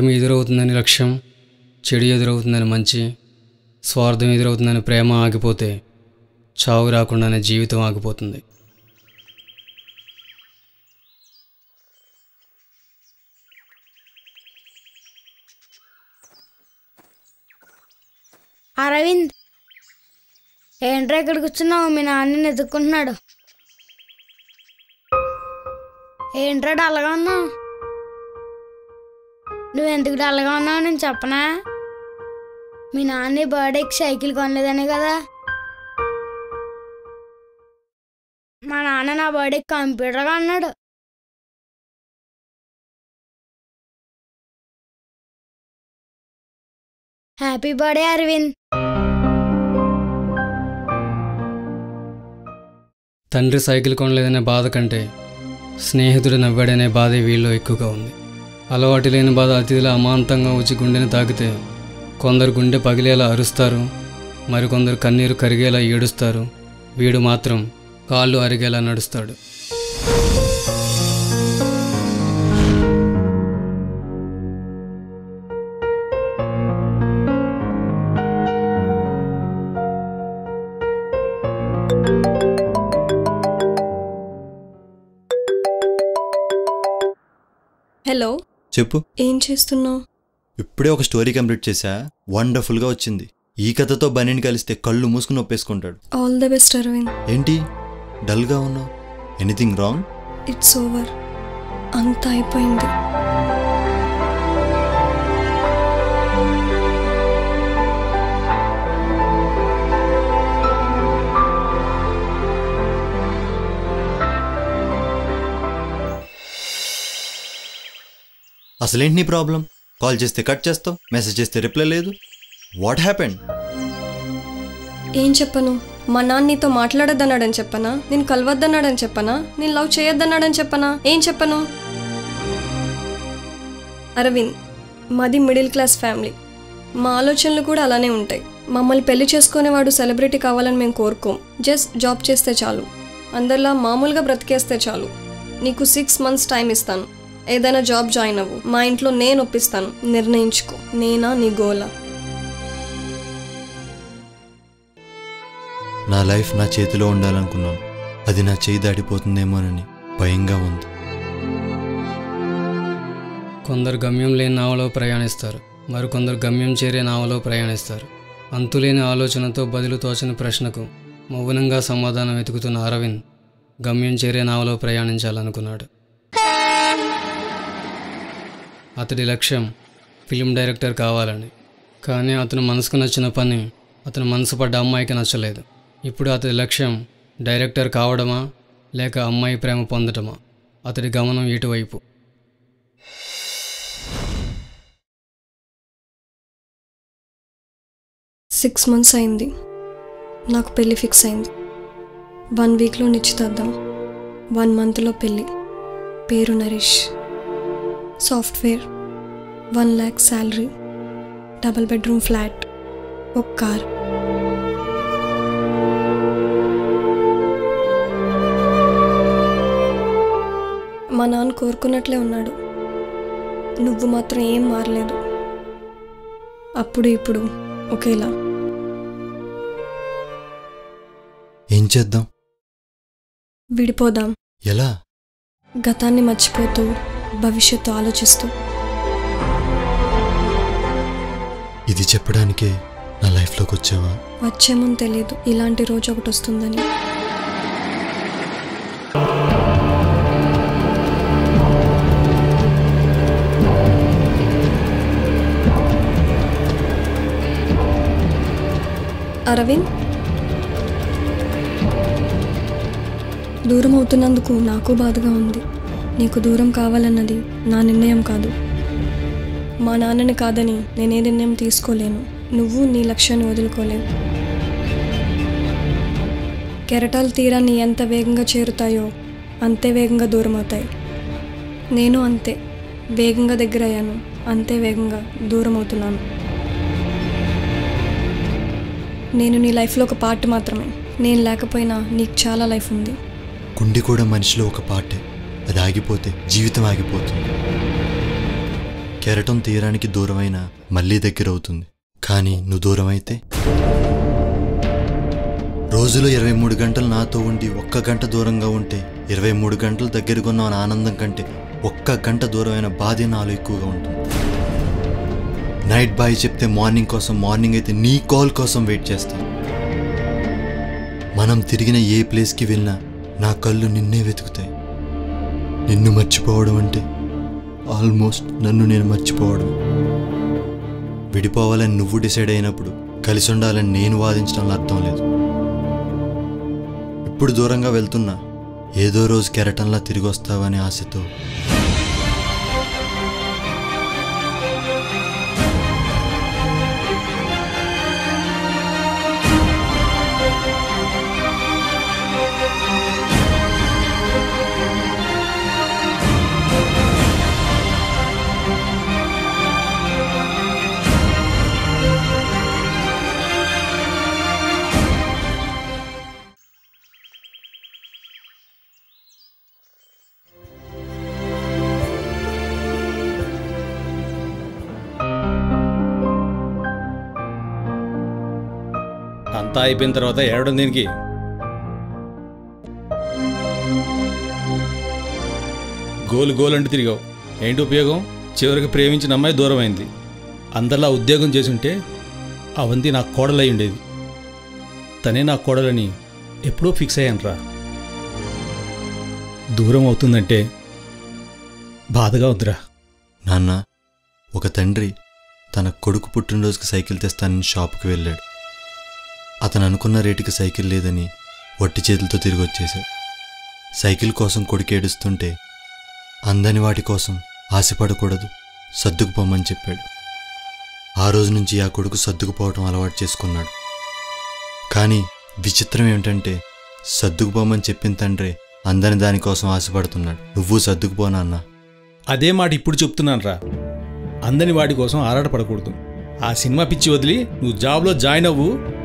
ఓటమి ఎదురవుతుందని లక్ష్యం చెడు ఎదురవుతుందని మంచి స్వార్థం ఎదురవుతుందని ప్రేమ ఆగిపోతే చావు రాకుండానే జీవితం ఆగిపోతుంది. అరవింద్ ఏంట్రా ఇక్కడ కూర్చున్నావు మీ నాన్నని ఎదుర్కొంటున్నాడు. ఏంట్రాడు అలాగా ఉన్నావు? నువ్వు ఎందుకు డల్గా ఉన్నావు నేను చెప్పనా? మీ నాన్న బర్త్డేకి సైకిల్ కొనలేదనే కదా. మా నాన్న నా బర్త్డేకి కంప్యూటర్ కొన్నాడు. Happy birthday Aravind. తండ్రి సైకిల్ కొనలేదనే బాధ కంటే స్నేహితుడు నవ్వాడనే బాధే వీళ్ళు ఎక్కువగా ఉంది. అలవాటు లేని బాధ అతిథిలా అమాంతంగా వచ్చి గుండెని తాకితే కొందరు గుండె పగిలేలా అరుస్తారు మరికొందరు కన్నీరు కరిగేలా ఏడుస్తారు. వీడు మాత్రం కాళ్ళు అరిగేలా నడుస్తాడు. హలో చెప్పు. ఏం చేస్తున్నావు? ఇప్పుడే ఒక స్టోరీ కంప్లీట్ చేశా. వండర్ఫుల్గా వచ్చింది. ఈ కథతో బనీని కలిస్తే కళ్ళు మూసుకుని ఒప్పేసుకుంటాడు. ఆల్ ద బెస్ట్ అరవింద్ ఏంటి? డల్గా ఉన్నావు? ఎనీథింగ్ రాంగ్ ఇట్స్ ఓవర్ అంతా అయిపోయింది. అసలేంటి నీ ప్రాబ్లం? కాల్ చేస్తే కట్ చేస్తావు మెసేజ్ చేస్తే రిప్లై లేదు. వాట్ హ్యాపెండ్ ఏం చెప్పను? మా నాన్న నీతో మాట్లాడొద్దన్నాడని చెప్పనా? నేను కలవద్దన్నాడని చెప్పనా? నేను లవ్ చేయొద్దన్నాడని చెప్పనా? ఏం చెప్పను? అరవింద్ మాది మిడిల్ క్లాస్ ఫ్యామిలీ. మా ఆలోచనలు కూడా అలానే ఉంటాయి. మమ్మల్ని పెళ్ళి చేసుకునేవాడు సెలబ్రిటీ కావాలని మేము కోరుకోం. జస్ట్ జాబ్ చేస్తే చాలు. అందరిలా మామూలుగా బ్రతికేస్తే చాలు. నీకు సిక్స్ మంత్స్ టైం ఇస్తాను. ఏదైనా జాబ్ జాయిన్ అవ్వు. మా ఇంట్లో నేను ఒప్పిస్తాను. నిర్ణయించుకో. నేనా నీ గోలా? నా లైఫ్ నా చేతిలో ఉండాలనుకున్నాను. అది నా చేయి దాటిపోతుందేమోనని భయంగా ఉంది. కొందరు గమ్యం లేని నావలో ప్రయాణిస్తారు. మరికొందరు గమ్యం చేరే నావలో ప్రయాణిస్తారు. అంతులేని ఆలోచనతో బదులు తోచని ప్రశ్నకు మౌనంగా సమాధానం వెతుకుతున్న అరవింద్ గమ్యం చేరే నావలో ప్రయాణించాలనుకున్నాడు. అతడి లక్ష్యం ఫిలిం డైరెక్టర్ కావాలని. కానీ అతను మనసుకు నచ్చిన పని అతను మనసు పడ్డ అమ్మాయికి నచ్చలేదు. ఇప్పుడు అతడి లక్ష్యం డైరెక్టర్ కావడమా లేక అమ్మాయి ప్రేమ పొందటమా? అతడి గమనం ఇటువైపు. సిక్స్ మంత్స్ అయింది. నాకు పెళ్ళి ఫిక్స్ అయింది. వన్ వీక్లో నిశ్చితార్థం. వన్ మంత్లో పెళ్ళి పేరు Naresh. Software one lakh salary double bedroom flat ఒక కార్. మా నాన్న కోరుకున్నట్లే ఉన్నాడు. నువ్వు మాత్రం ఏం మారలేదు. అప్పుడు ఇప్పుడు ఒకేలా. ఏం చేద్దాం? విడిపోదాం. ఎలా? గతాన్ని మర్చిపోతూ భవిష్యత్తు ఆలోచిస్తూ. ఇది చెప్పడానికే నా లైఫ్లోకి వచ్చావా? వచ్చేమని తెలియదు. ఇలాంటి రోజు ఒకటి వస్తుందని. అరవింద్? దూరం అవుతున్నందుకు నాకు బాధగా ఉంది. నీకు దూరం కావాలన్నది నా నిర్ణయం కాదు. మా నాన్నని కాదని నేనే నిర్ణయం తీసుకోలేను. నువ్వు నీ లక్ష్యాన్ని వదులుకోలేవు. కెరటాలు తీరాన్ని ఎంత వేగంగా చేరుతాయో అంతే వేగంగా దూరం అవుతాయి నేను అంతే వేగంగా దగ్గర అయ్యాను అంతే వేగంగా దూరం అవుతున్నాను నేను నీ లైఫ్లో ఒక పార్ట్ మాత్రమే. నేను లేకపోయినా నీకు చాలా లైఫ్ ఉంది. గుండె కూడా మనిషిలో ఒక పార్టే. అది ఆగిపోతే జీవితం ఆగిపోతుంది. కెరటం తీరానికి దూరమైన మళ్ళీ దగ్గర అవుతుంది. కానీ నువ్వు దూరం అయితే రోజులో ఇరవై మూడు గంటలు నాతో ఉండి ఒక్క గంట దూరంగా ఉంటే ఇరవై మూడు గంటలు దగ్గరగా ఉన్న ఆనందం కంటే ఒక్క గంట దూరమైన బాధే నాలో ఎక్కువగా ఉంటుంది. నైట్ బాయ్ చెప్తే మార్నింగ్ కోసం మార్నింగ్ అయితే నీ కాల్ కోసం వెయిట్ చేస్తాను మనం తిరిగిన ఏ ప్లేస్కి వెళ్ళినా నా కళ్ళు నిన్నే వెతుకుతాయి. నిన్ను మర్చిపోవడం అంటే ఆల్మోస్ట్ నన్ను నేను మర్చిపోవడం. విడిపోవాలని నువ్వు డిసైడ్ అయినప్పుడు కలిసి ఉండాలని నేను వాదించడంలో అర్థం లేదు. ఇప్పుడు దూరంగా వెళ్తున్నా ఏదో రోజు కెరటంలా తిరిగి వస్తావనే ఆశతో అంతా అయిపోయిన తర్వాత ఏడవడం దీనికి? గోలు గోలు అంటూ తిరిగావు. ఏంటి ఉపయోగం? చివరికి ప్రేమించిన అమ్మాయి దూరం అయింది అందరిలా ఉద్యోగం చేసుంటే అవంతి నా కోడలై ఉండేది. తనే నా కోడలని ఎప్పుడూ ఫిక్స్ అయ్యానురా. దూరం అవుతుందంటే బాధగా ఉందిరా. నాన్న ఒక తండ్రి తన కొడుకు పుట్టినరోజుకి సైకిల్ తెస్తానని షాప్కి వెళ్ళాడు. అతను అనుకున్న రేటుకి సైకిల్ లేదని వట్టి చేతులతో తిరిగి వచ్చేశాడు సైకిల్ కోసం కొడుకు ఏడుస్తుంటే అందని వాటి కోసం ఆశపడకూడదు సర్దుకుపోమని చెప్పాడు. ఆ రోజు నుంచి ఆ కొడుకు సర్దుకుపోవటం అలవాటు చేసుకున్నాడు. కానీ విచిత్రం ఏమిటంటే సర్దుకుపోమని చెప్పిన తండ్రే అందని దానికోసం ఆశపడుతున్నాడు. నువ్వు సర్దుకుపోనా అన్నా అదే మాట ఇప్పుడు చెప్తున్నాను రా. అందని వాడి కోసం ఆరాటపడకూడదు. ఆ సినిమా పిచ్చి వదిలి నువ్వు జాబ్లో జాయిన్ అవ్వు.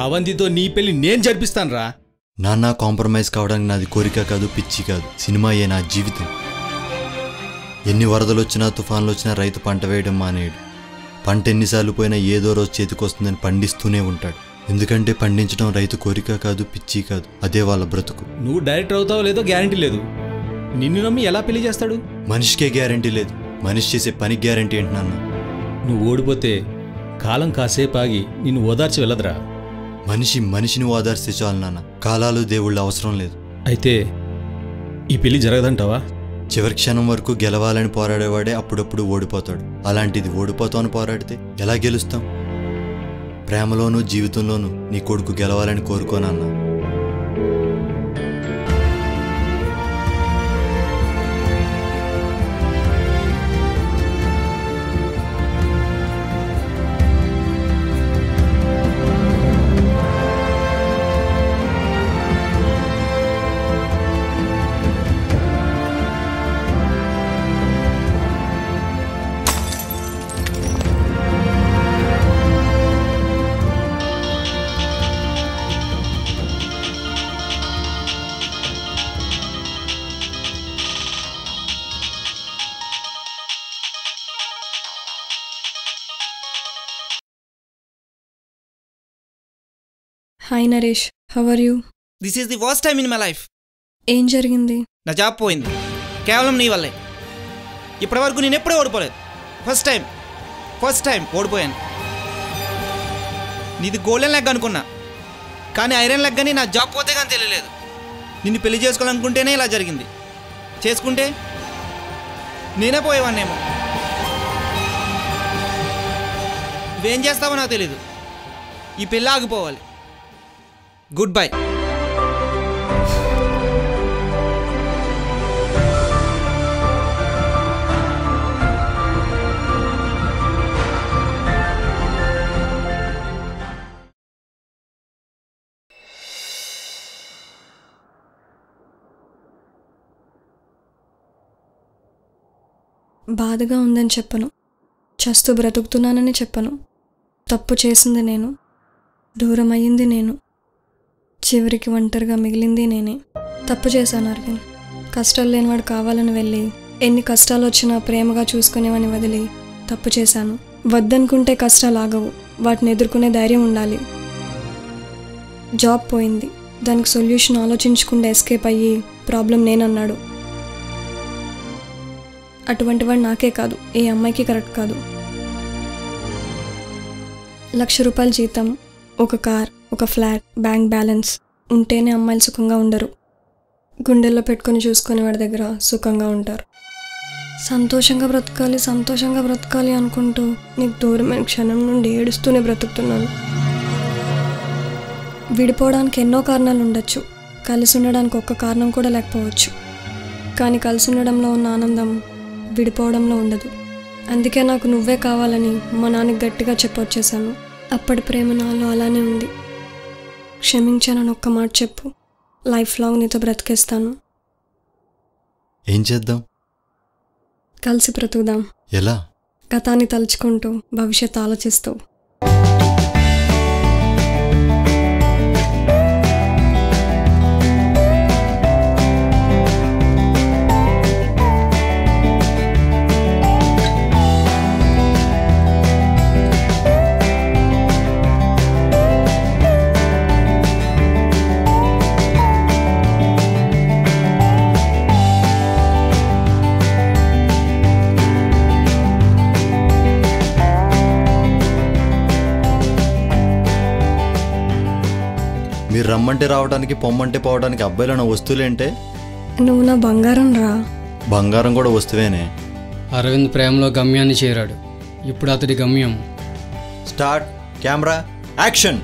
అవంతితో నీ పెళ్ళి నేను జరిపిస్తాను రా నాన్న కాంప్రమైజ్ కావడానికి నాది కోరిక కాదు పిచ్చి కాదు. సినిమాయే నా జీవితం. ఎన్ని వరదలు వచ్చినా తుఫాన్లు వచ్చినా రైతు పంట వేయడం మానేయడు పంట ఎన్నిసార్లు పోయినా ఏదో రోజు చేతికొస్తుందని పండిస్తూనే ఉంటాడు. ఎందుకంటే పండించడం రైతు కోరిక కాదు పిచ్చి కాదు. అదే వాళ్ళ బ్రతుకు. నువ్వు డైరెక్టర్ అవుతావో లేదో గ్యారంటీ లేదు. నిన్ను నమ్మి ఎలా పెళ్ళి చేస్తాడు? మనిషికే గ్యారంటీ లేదు. మనిషి చేసే పని గ్యారంటీ ఏంటి నాన్న? నువ్వు ఓడిపోతే కాలం కాసేపు ఆగి నిన్ను ఓదార్చి వెళ్ళదురా. మనిషి మనిషిని ఓదార్స్తే చాలు నాన్న. కాలాలు దేవుళ్ళు అవసరం లేదు. అయితే ఈ పెళ్ళి జరగదంటావా? చివరి క్షణం వరకు గెలవాలని పోరాడేవాడే అప్పుడప్పుడు ఓడిపోతాడు. అలాంటిది ఓడిపోతామని పోరాడితే ఎలా గెలుస్తాం? ప్రేమలోనూ జీవితంలోనూ నీ కొడుకు గెలవాలని కోరుకోనన్నా hi Naresh how are you this is the worst time in my life ఏం జరిగింది? నా జాబ్ పోయింది. కేవలం నీ వల్లే. ఇప్పటివరకు నేను ఎప్పుడూ ఓడిపోలేదు. ఫస్ట్ టైం ఫస్ట్ టైం ఓడిపోయాను. నీది గోల్డెన్ లెగ్ అనుకున్నా. కానీ ఐరన్ లెగ్ అని నా జాబ్ పోతే కానీ తెలియలేదు. నిన్ను పెళ్ళి చేసుకోవాలనుకుంటేనే ఇలా జరిగింది. చేసుకుంటే నేనే పోయేవాన్నేమో నువ్వేం చేస్తావో నాకు తెలీదు. ఈ పెళ్ళి ఆగిపోవాలి. గుడ్ బై బాధగా ఉందని చెప్పను. చస్తూ బ్రతుకుతున్నానని చెప్పను. తప్పు చేసింది నేను. దూరం అయ్యింది నేను. చివరికి ఒంటరిగా మిగిలింది నేనే. తప్పు చేశాను అరవింద్. కష్టాలు లేనివాడు కావాలని వెళ్ళి ఎన్ని కష్టాలు వచ్చినా ప్రేమగా చూసుకునేవని వదిలి తప్పు చేశాను. వద్దనుకుంటే కష్టాలు ఆగవు. వాటిని ఎదుర్కొనే ధైర్యం ఉండాలి. జాబ్ పోయింది. దానికి సొల్యూషన్ ఆలోచించకుండా ఎస్కేప్ అయ్యి ప్రాబ్లం నేనన్నాడు. అటువంటి వాడు నాకే కాదు. ఏ అమ్మాయికి కరెక్ట్ కాదు. లక్ష రూపాయల జీతం ఒక కార్ ఒక ఫ్లాట్ బ్యాంక్ బ్యాలెన్స్ ఉంటేనే అమ్మాయిలు సుఖంగా ఉండరు. గుండెల్లో పెట్టుకొని చూసుకునే వాడి దగ్గర సుఖంగా ఉంటారు. సంతోషంగా బ్రతకాలి సంతోషంగా బ్రతకాలి అనుకుంటూ నీకు దూరమైన క్షణం నుండి ఏడుస్తూనే బ్రతుకుతున్నాను. విడిపోవడానికి ఎన్నో కారణాలు ఉండొచ్చు. కలిసి ఉండడానికి ఒక్క కారణం కూడా లేకపోవచ్చు. కానీ కలిసి ఉండడంలో ఉన్న ఆనందం విడిపోవడంలో ఉండదు. అందుకే నాకు నువ్వే కావాలని మా నాన్నకి గట్టిగా చెప్పొచ్చేసాను అప్పటి ప్రేమ నాలో అలానే ఉంది. క్షమించానని ఒక్క మాట చెప్పు. లైఫ్ లాంగ్ నీతో బ్రతికేస్తాను. ఏం చేద్దాం? కలిసి బ్రతుకుదాం. ఎలా? గతాన్ని తలుచుకుంటూ భవిష్యత్తు ఆలోచిస్తూ. మీరు రమ్మంటే రావడానికి పొమ్మంటే పోవడానికి అబ్బాయిలు నా వస్తువులేంటే? నువ్వు నా బంగారం రా. బంగారం కూడా వస్తువేనే? అరవింద్ ప్రేమలో గమ్యాన్ని చేరాడు. ఇప్పుడు అతడి గమ్యం. Start camera action!